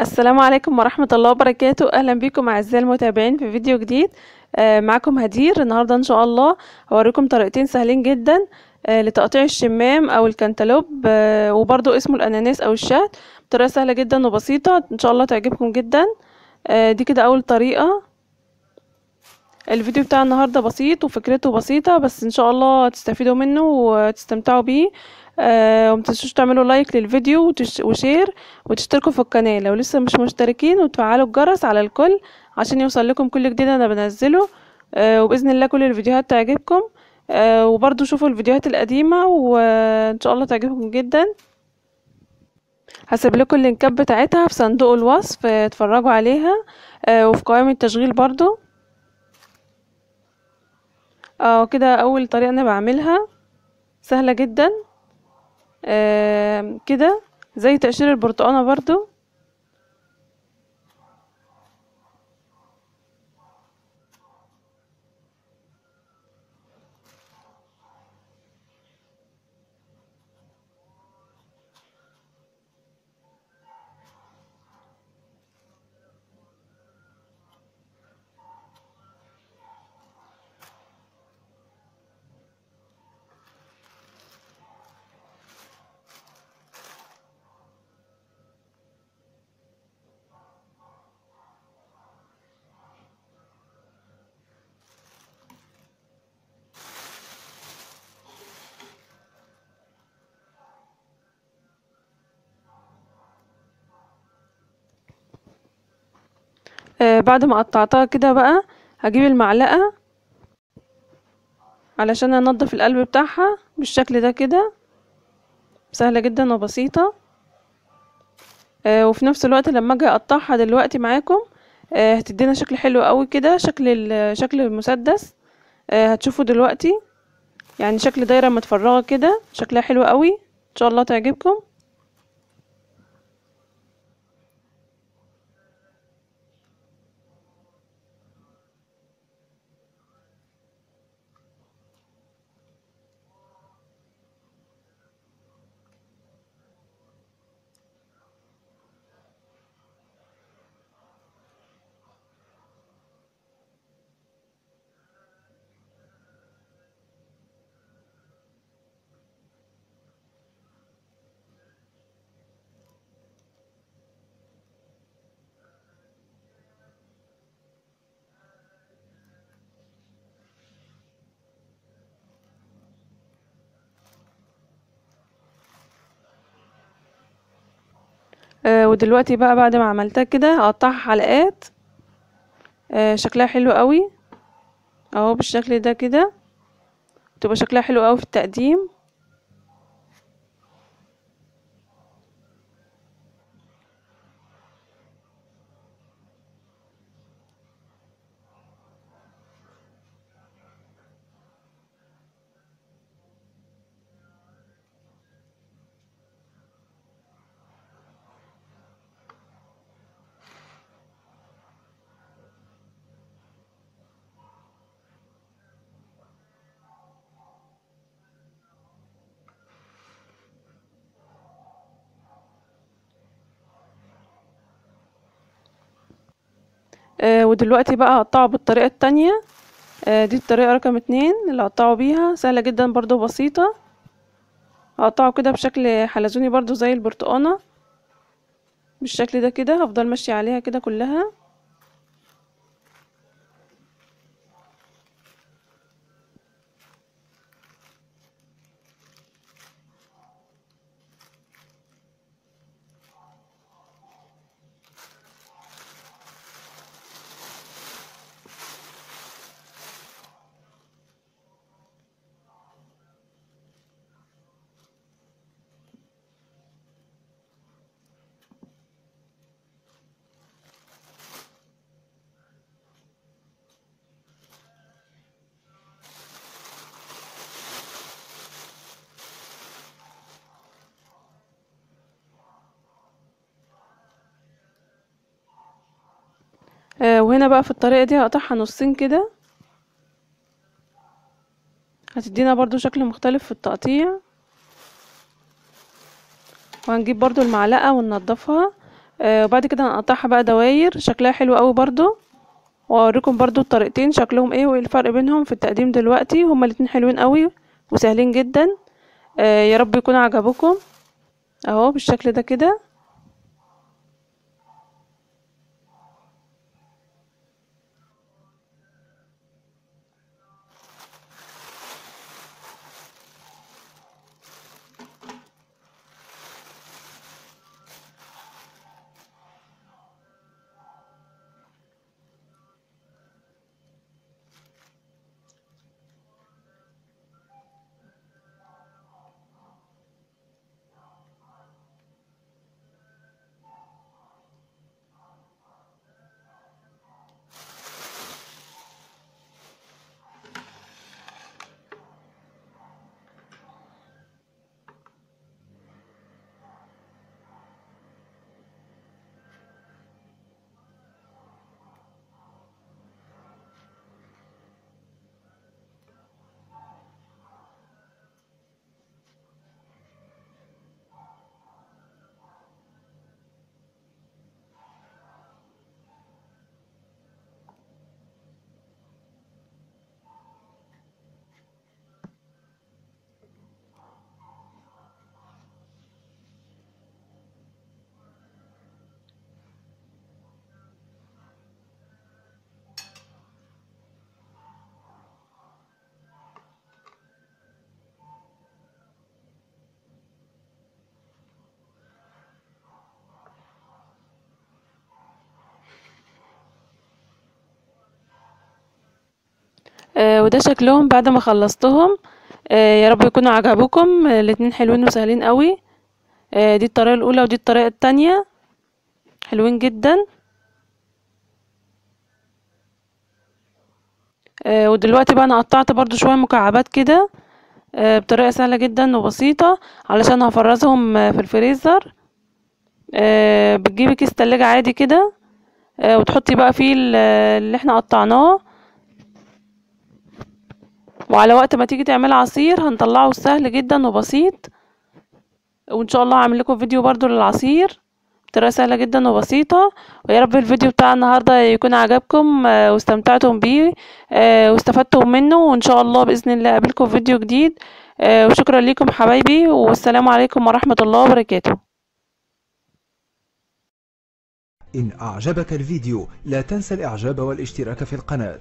السلام عليكم ورحمة الله وبركاته. أهلا بكم أعزائي المتابعين في فيديو جديد. آه، معكم هدير. النهاردة إن شاء الله هوريكم طريقتين سهلين جدا آه، لتقطيع الشمام أو الكنتالوب آه، وبرضو اسمه الأناناس أو الشهد طريقة سهلة جدا وبسيطة إن شاء الله تعجبكم جدا. دي كده أول طريقة. الفيديو بتاع النهاردة بسيط وفكرته بسيطة بس إن شاء الله تستفيدوا منه وتستمتعوا بيه. آه ومتنسوش تعملوا like للفيديو. و share وتشتركوا في القناة. لو لسه مش مشتركين وتفعلوا الجرس على الكل عشان يوصل لكم كل جديد أنا بنزله. آه وبإذن الله كل الفيديوهات تعجبكم. آه وبرضو شوفوا الفيديوهات القديمة وإن شاء الله تعجبكم جدا. هسيب لكم اللينكات بتاعتها في صندوق الوصف اتفرجوا عليها. وفي قوائم التشغيل برضو. آه كده أول طريقة أنا بعملها. سهلة جدا. كده زي تقشير البرتقانة برضو. آه بعد ما قطعتها كده بقى هجيب المعلقة علشان انضف القلب بتاعها بالشكل ده كده. سهلة جدا وبسيطة. آه وفي نفس الوقت لما أجي اقطعها دلوقتي معاكم آه هتدينا شكل حلو قوي كده شكل شكل المسدس. آه هتشوفوا دلوقتي. يعني شكل دايرة متفرغة كده شكلها حلو قوي. إن شاء الله تعجبكم آه ودلوقتي بقى بعد ما عملتها كده هقطعها حلقات. آه شكلها حلو قوي. اهو بالشكل ده كده. تبقى شكلها حلو قوي في التقديم. ودلوقتي بقى هقطعه بالطريقة التانية. آه دي الطريقة رقم اتنين اللي هقطعه بيها سهلة جدا برضو بسيطة هقطعه كده بشكل حلزوني برضو زي البرتقانة. بالشكل ده كده هفضل ماشية عليها كده كلها. آه وهنا بقى في الطريقة دي هقطعها نصين كده. هتدينا برضو شكل مختلف في التقطيع. وهنجيب برضو المعلقة وننضفها. آه وبعد كده هنقطعها بقى دواير شكلها حلو قوي برضو. واوريكم برضو الطريقتين شكلهم إيه وايه الفرق بينهم في التقديم دلوقتي. هما الاتنين حلوين قوي وسهلين جدا. آه يا رب يكونوا عجبوكم اهو بالشكل ده كده. وده شكلهم بعد ما خلصتهم. آه يا رب يكونوا عجبوكم. آه الاتنين حلوين وسهلين قوي. آه دي الطريقة الأولى ودي الطريقة التانية. حلوين جدا. آه ودلوقتي بقى أنا قطعت برضو شوية مكعبات كده آه بطريقة سهلة جدا وبسيطة علشان هفرزهم آه في الفريزر. آه بتجيبي كيس تلاجة عادي كده آه وتحطي بقى فيه اللي إحنا قطعناه. وعلى وقت ما تيجي تعملي عصير هنطلعه سهل جدا وبسيط. وإن شاء الله هعمل لكم فيديو برضو للعصير. بطريقة سهلة جدا وبسيطة. ويا رب الفيديو بتاع النهارده يكون عجبكم واستمتعتم بيه واستفدتم منه. وإن شاء الله بإذن الله اقابلكم في فيديو جديد. وشكرا لكم حبايبي والسلام عليكم ورحمة الله وبركاته. إن أعجبك الفيديو لا تنسى الإعجاب والاشتراك في القناة.